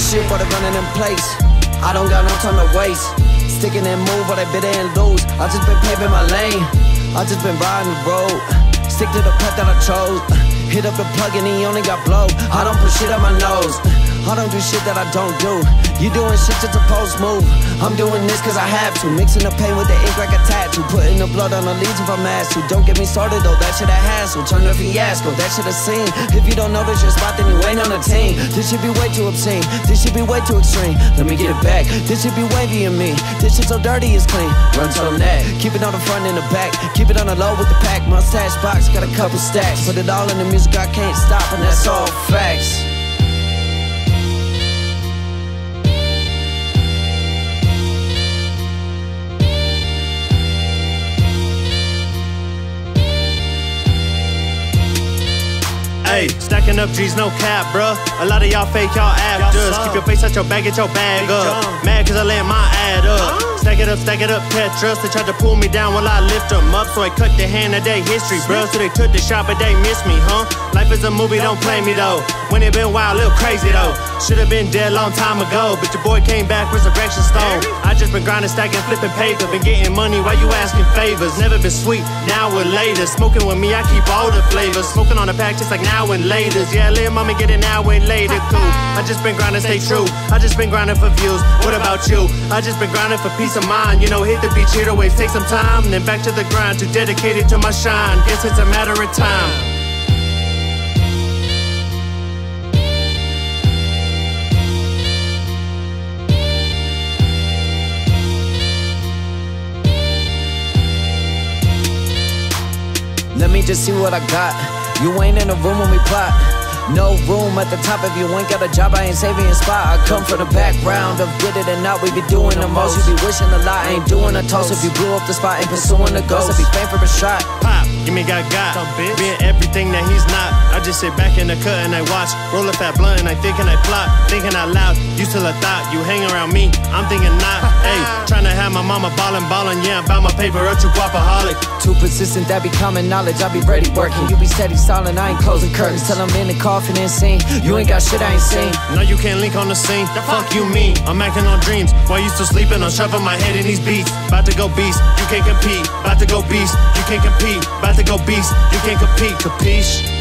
shit, but I'm running in place. I don't got no time to waste. Sticking and move, but I bid and lose. I just been paving my lane. I just been riding the road. Stick to the path that I chose. Hit up the plug and he only got blow. I don't put shit on my nose. I don't do shit that I don't do. You doing shit just a post move. I'm doing this cause I have to. Mixing the pain with the ink like a tattoo. Putting the blood on the leaves if I'm asked to. Don't get me started though, that shit a hassle. Turn the fiasco, that shit a scene. If you don't know this your spot, then you ain't on the team. This should be way too obscene. This should be way too extreme. Let me get it back. This should be wavy in me. This shit so dirty, it's clean. Run to them that. Keep it on the front and the back. Keep it on the low with the pack. Mustache box, got a couple stacks. Put it all in the music, I can't stop, and that's all facts. Hey, stacking up G's, no cap, bruh. A lot of y'all fake, y'all actors. Keep your face out your bag, get your bag up. Mad cause I let my ad up. Stack it up, stack it up, Tetris. They tried to pull me down while I lift them up. So I cut the hand of their history, bruh. So they took the shot, but they missed me, huh? Life is a movie, don't play me though. When it been wild, little crazy though. Should've been dead long time ago. But your boy came back, resurrection stone. I been grinding, stacking, flipping paper. Been getting money while you asking favors. Never been sweet, now or later. Smoking with me, I keep all the flavors. Smoking on the pack just like now and later. Yeah, little mama get it now and later. Cool. I just been grinding, stay true. I just been grinding for views. What about you? I just been grinding for peace of mind. You know, hit the beach, hit the waves, take some time. Then back to the grind to dedicate it to my shine. Guess it's a matter of time. Let me just see what I got. You ain't in the room when we plot. No room at the top if you ain't got a job, I ain't saving your spot. I come from the background of get it and not, we be doing the most. You be wishing a lot, I ain't doing a toast. If you blew up the spot, ain't pursuing the ghost. I be paying for a shot. Pop, give me got got. Being everything that he's not. I just sit back in the cut and I watch. Roll a fat blunt and I think and I plot. Thinking out loud, you still a thought. You hang around me, I'm thinking not. Hey, trying to have my mama ballin', ballin'. Yeah, about my paper, a true guapaholic. Too persistent, that be common knowledge. I be ready working. You be steady silent, I ain't closing curtains. Till I'm in the coffin and scene. You ain't got shit I ain't seen. No, you can't link on the scene. The fuck you mean? I'm acting on dreams while you still sleeping. I'm shoving my head in these beats. About to go beast, you can't compete. About to go beast, you can't compete. About to go beast, you can't compete. Capiche?